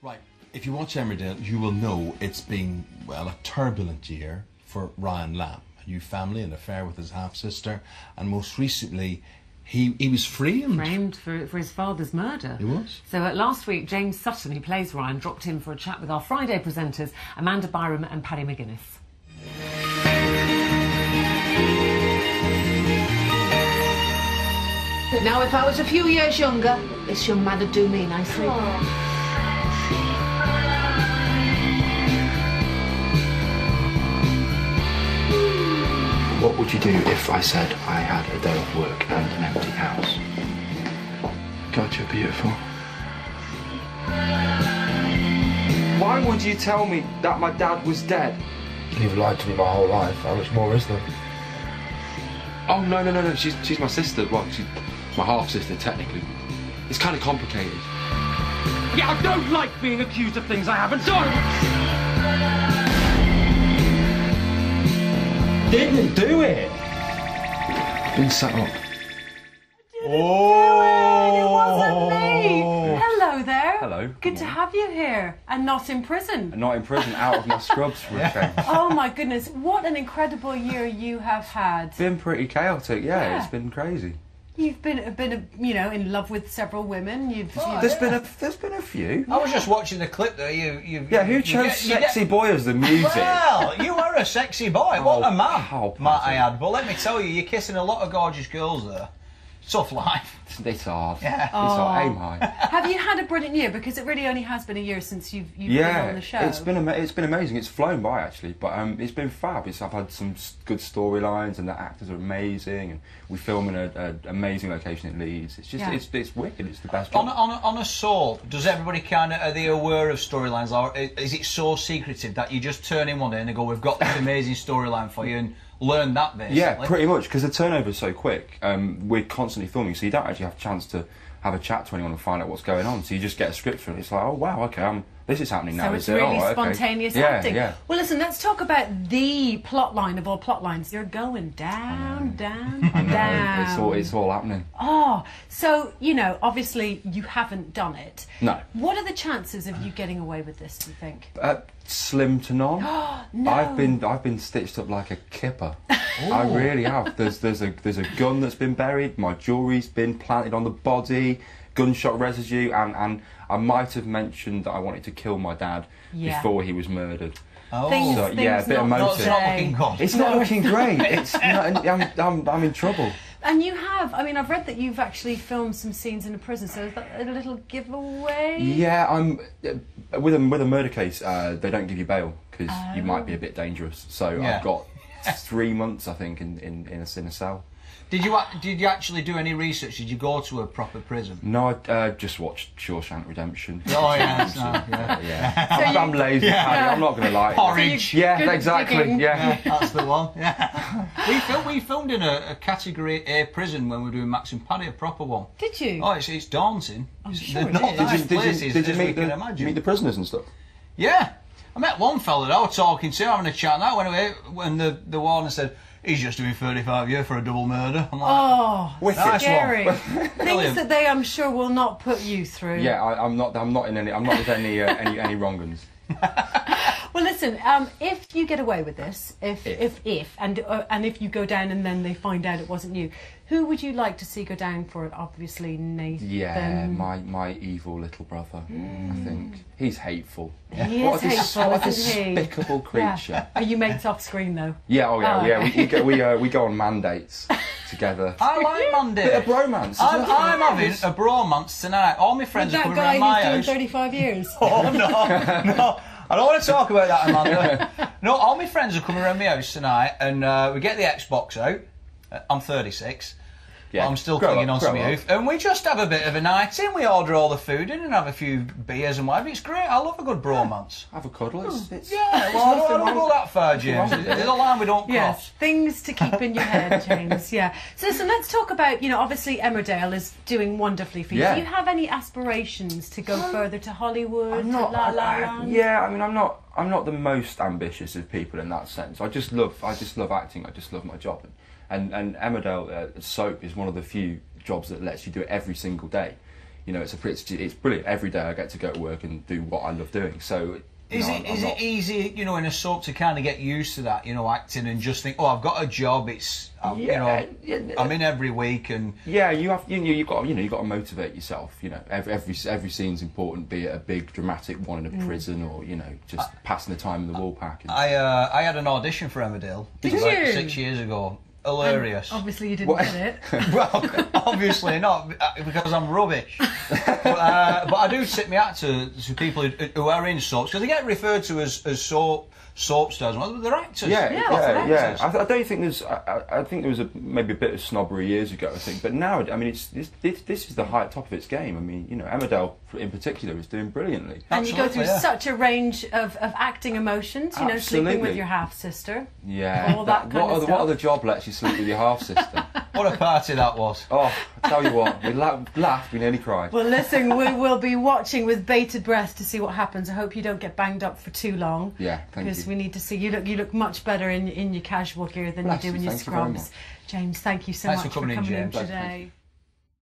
Right. If you watch Emmerdale, you will know it's been, well, a turbulent year for Ryan Lamb. A new family, an affair with his half sister, and most recently, he, he was framed. Framed for, for his father's murder. He was. So uh, last week, James Sutton, who plays Ryan, dropped in for a chat with our Friday presenters, Amanda Byram and Paddy McGuinness. Now, if I was a few years younger, this young man would do me nicely. What would you do if I said I had a day off work and an empty house? God, you're beautiful. Why would you tell me that my dad was dead? You've lied to me my whole life. How much more is there? Oh no no no no! She's she's my sister. Well, she's my half sister technically. It's kind of complicated. Yeah, I don't like being accused of things I haven't done. Didn't do it. Been set up. Oh. It wasn't me. Oh. Hello there. Hello, Good good to have you here and not in prison. Not in prison, out of my scrubs for a change. Oh my goodness, what an incredible year you have had. Been pretty chaotic, yeah, Yeah. it's been crazy. You've been been you know in love with several women. You've, you've There's been a there's been a few. I was just watching the clip there. You, you. Yeah, who you chose get- you get- Sexy Boy as the music? Well, you are a sexy boy. What Oh, a man, might I add. But let me tell you, you're kissing a lot of gorgeous girls there. Tough life. It's, it's hard. Yeah. It's hard. Aim high. have you had a brilliant year because it really only has been a year since you've you've been on the show. it's been ama- it's been amazing. It's flown by actually, but um, it's been fab. It's, I've had some good storylines, and the actors are amazing, and we film in an amazing location in Leeds. It's just Yeah. it's it's wicked. It's the best. On a, job. on, a, on a soap, does everybody kind of are they aware of storylines, or i- is it so secretive that you just turn in one day and they go, "We've got this amazing storyline for you," and learn that basically? Yeah, pretty much because the turnover is so quick. Um, we're constantly filming, so you don't actually have a chance to have a chat to anyone and find out what's going on. So you just get a script from it. It's like, oh wow, okay, um, this is happening now. So is it's it? really Oh, okay. spontaneous yeah, acting. Yeah, Well, listen, let's talk about the plot line of all plot lines. You're going down, down, down. it's all it's all happening. Oh, so you know, obviously you haven't done it. No. What are the chances of you getting away with this? Do you think? Uh, slim to none. No. I've been I've been stitched up like a kipper. I really have. There's there's a there's a gun that's been buried. My jewelry's been planted on the body. Gunshot residue, and and I might have mentioned that I wanted to kill my dad Yeah. before he was murdered. Oh. Things, So, yeah, a bit of not No, motive. it's not looking good. It's not looking great. It's not, I'm, I'm I'm in trouble. And you have. I mean, I've read that you've actually filmed some scenes in a prison. So is that a little giveaway? Yeah, I'm uh, with a with a murder case. Uh, they don't give you bail because you might Oh. be a bit dangerous. So Yeah. I've got three months, I think, in in in a, in a cell. Did you did you actually do any research? Did you go to a proper prison? No, I uh, just watched Shawshank Redemption. Oh yeah, no, yeah. yeah. I'm, I'm lazy, Yeah. Paddy, I'm not going to lie. Porridge. Yeah, exactly. digging. Yeah. That's the one. Yeah. We filmed we filmed in a, a category A prison when we were doing Max and Paddy, a proper one. Did you? Oh, it's, it's daunting. I'm sure it not is. nice Did you, did places you, did you meet can the imagine. meet the prisoners and stuff? Yeah. I met one fella that I was talking to, having a chat, and I went away when the, the warden said, he's just doing 35 years for a double murder. I'm like, Oh, Wicked. Nice one. scary. Things that they, I'm sure, will not put you through. Yeah, I, I'm not. I'm not in any. I'm not with any uh, any any wrong uns. Well, listen. Um, if you get away with this, if if If. if, and uh, and if you go down and then they find out it wasn't you, who would you like to see go down for it? Obviously, Nathan. Yeah, my my evil little brother. I think he's hateful. He what is a, dis- hateful, what a isn't he? despicable Yeah. creature. Are you mates off screen though? Yeah, oh yeah, Oh, yeah. okay. We, we go we uh, we go on mandates together. I like Monday. Bit of bromance. isn't I'm, it? I'm having a bromance tonight. All my friends With are that coming guy around my who's doing house. 35 years. Oh no, no. I don't want to talk about that, Amanda. no, all my friends are coming around my house tonight, and uh, we get the Xbox out. Uh, I'm 36. Yeah, I'm still grow clinging up, on to grow my youth. And we just have a bit of a night in. We order all the food in and have a few beers and whatever. It's great. I love a good bromance. Have a cuddle. It's, mm. it's, Yeah, it's well, I don't, I nothing don't go that far, nothing James. wrong with it. There's a line we don't Yes, cross. things to keep in your head, James. Yeah. So, so let's talk about, you know, obviously Emmerdale is doing wonderfully for you. Yeah. Do you have any aspirations to go further to Hollywood, I'm to not. La La I- I- Land? yeah, I mean, I'm not. I'm not the most ambitious of people in that sense. I just love. I just love acting. I just love my job. And and, and Emmerdale uh, soap is one of the few jobs that lets you do it every single day. You know, it's a pretty, it's brilliant. Every day I get to go to work and do what I love doing. So. You Is know, it I'm- is I'm it easy, you know, in a soap to kind of get used to that, you know, acting and just think, oh, I've got a job. It's, um, you know, Yeah, yeah. I'm in every week, and Yeah, you have you know you've got you know you've got to motivate yourself. You know, every every every scene's important. Be it a big dramatic one in a prison or you know just passing the time in the woolpack. And, I uh, I had an audition for Emmerdale Did about you? six years ago. Hilarious. Obviously, you didn't get it. well, obviously not because I'm rubbish. but, uh, but I do tip my hat to, to people who, who are in soaps because they get referred to as, as soap soap stars. Well, they're actors. yeah, Yeah, yeah, lots yeah. I, th- I don't think there's. I, I- I think there was a, maybe a bit of snobbery years ago. I think, but now I mean, it's this, this, this is the high top of its game. I mean, you know, Emmerdale in particular is doing brilliantly. And you go through yeah. such a range of, of acting emotions, you know, sleeping with your half sister. Yeah. All that kind what of other, stuff. What other job lets you sleep with your half sister? What a party that was. oh, I tell you what, we la- laughed, we nearly cried. Well, listen, we will be watching with bated breath to see what happens. I hope you don't get banged up for too long. Yeah, thank because you. Because we need to see you look. You look much better in in your casual gear than Bless you do you, in your thank you very scrubs. James, thank you so Thanks much for coming in, James. in Thank you. today.